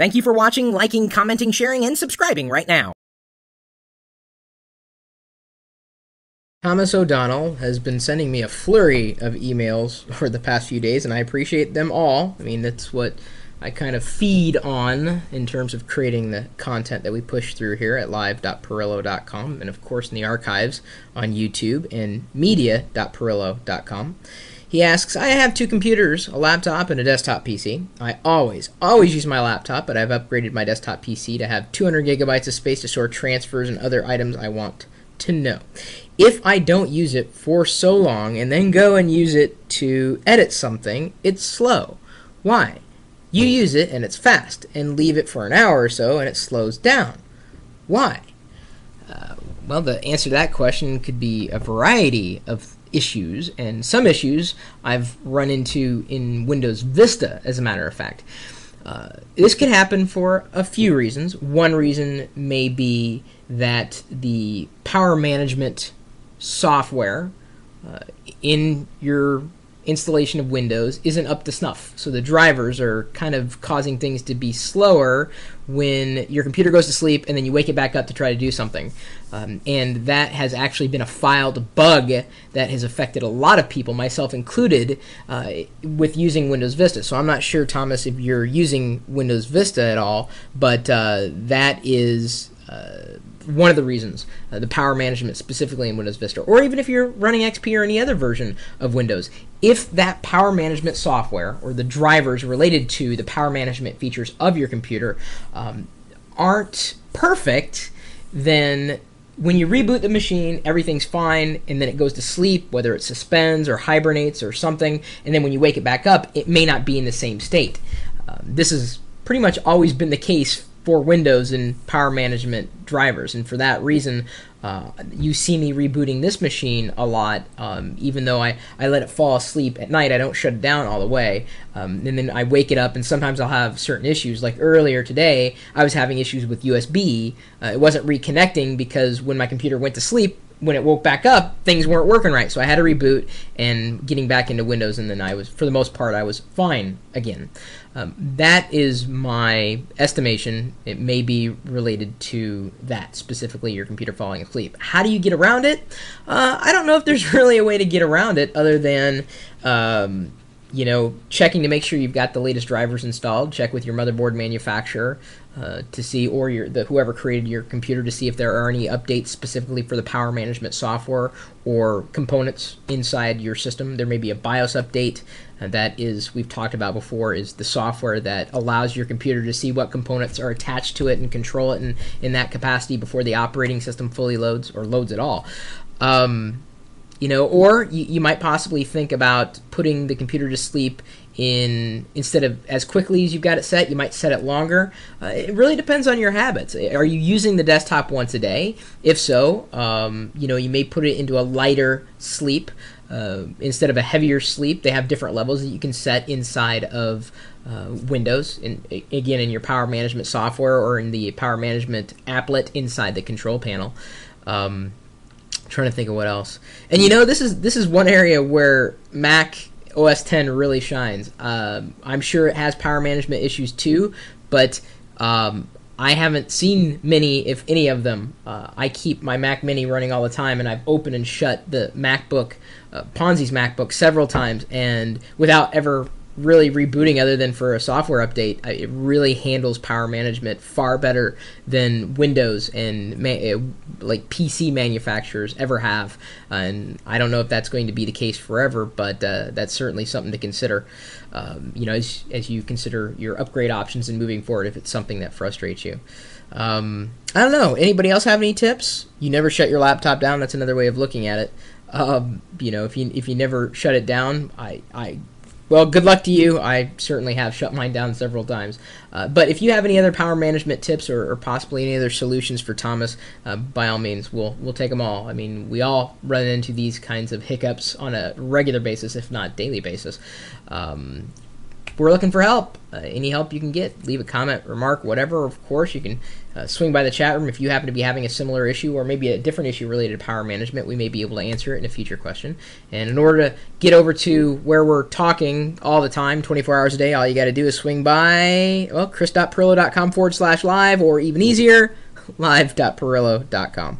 Thank you for watching, liking, commenting, sharing, and subscribing right now. Thomas O'Donnell has been sending me a flurry of emails for the past few days, and I appreciate them all. I mean, that's what I kind of feed on in terms of creating the content that we push through here at live.pirillo.com, and of course in the archives on YouTube and media.pirillo.com. He asks, I have two computers, a laptop and a desktop PC. I always, always use my laptop, but I've upgraded my desktop PC to have 200 gigabytes of space to store transfers and other items I want to know. If I don't use it for so long and then go and use it to edit something, it's slow. Why? You use it and it's fast, and leave it for an hour or so and it slows down. Why? Well, the answer to that question could be a variety of issues, and some issues I've run into in Windows Vista, as a matter of fact. Uh, this could happen for a few reasons. One reason may be that the power management software uh, in your installation of Windows isn't up to snuff. So the drivers are kind of causing things to be slower when your computer goes to sleep and then you wake it back up to try to do something. Um, and that has actually been a filed bug that has affected a lot of people, myself included, uh, with using Windows Vista. So I'm not sure, Thomas, if you're using Windows Vista at all, but uh, that is. Uh, one of the reasons uh, the power management specifically in Windows Vista, or even if you're running XP or any other version of Windows, if that power management software or the drivers related to the power management features of your computer um, aren't perfect, then when you reboot the machine, everything's fine, and then it goes to sleep, whether it suspends or hibernates or something, and then when you wake it back up, it may not be in the same state. Um, this has pretty much always been the case for Windows and power management drivers, and for that reason, uh, you see me rebooting this machine a lot, um, even though I, I let it fall asleep at night. I don't shut it down all the way. Um, and then I wake it up, and sometimes I'll have certain issues. Like earlier today, I was having issues with USB. Uh, it wasn't reconnecting because when my computer went to sleep, when it woke back up, things weren't working right. So I had to reboot and getting back into Windows, and then I was, for the most part, I was fine again. Um, that is my estimation. It may be related to that, specifically your computer falling asleep. How do you get around it? Uh, I don't know if there's really a way to get around it other than. Um, you know, checking to make sure you've got the latest drivers installed. Check with your motherboard manufacturer uh, to see, or your the whoever created your computer to see if there are any updates specifically for the power management software or components inside your system. There may be a BIOS update uh, that is we've talked about before is the software that allows your computer to see what components are attached to it and control it in, in that capacity before the operating system fully loads or loads at all. Um, you know, or you, you might possibly think about putting the computer to sleep in instead of as quickly as you've got it set, you might set it longer. Uh, it really depends on your habits. Are you using the desktop once a day? If so, um, you know you may put it into a lighter sleep uh, instead of a heavier sleep. They have different levels that you can set inside of uh, Windows, and again in your power management software or in the power management applet inside the control panel. Um, trying to think of what else. And you know, this is this is one area where Mac OS 10 really shines. Um, I'm sure it has power management issues too, but um, I haven't seen many, if any of them. Uh, I keep my Mac Mini running all the time, and I've opened and shut the MacBook, uh, Ponzi's MacBook, several times, and without ever really rebooting other than for a software update it really handles power management far better than windows and eh, like pc manufacturers ever have. And i don't know if that's going to be the case forever but uh, that's certainly something to consider. Um, you know as, as you consider your upgrade options and moving forward if it's something that frustrates you. Um, i don't know. Anybody else have any tips? You never shut your laptop down. That's another way of looking at it. Um, you know if you if you never shut it down i i well, good luck to you. I certainly have shut mine down several times. Uh, but if you have any other power management tips or, or possibly any other solutions for Thomas, uh, by all means, we'll we'll take them all. I mean, we all run into these kinds of hiccups on a regular basis, if not daily basis. Um, we're looking for help. Uh, any help you can get, leave a comment, remark, whatever. Of course, you can uh, swing by the chat room if you happen to be having a similar issue or maybe a different issue related to power management. We may be able to answer it in a future question. And in order to get over to where we're talking all the time, 24 hours a day, all you got to do is swing by, well, chris.pirillo.com forward slash live, or even easier, live.pirillo.com.